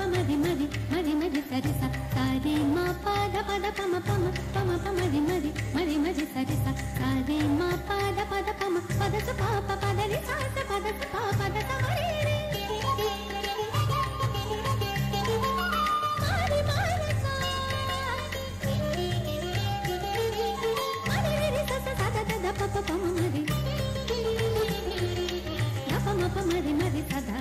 పమది మది మరి మది సరి సారే మా పాద పద పమ పమ పమ పమది మది మరి మది సరి సారే మా పాద పద పమ పద స పాప పదని సాస పద స పాప పద సమరే పమ మరి పమ పమది మరి సదా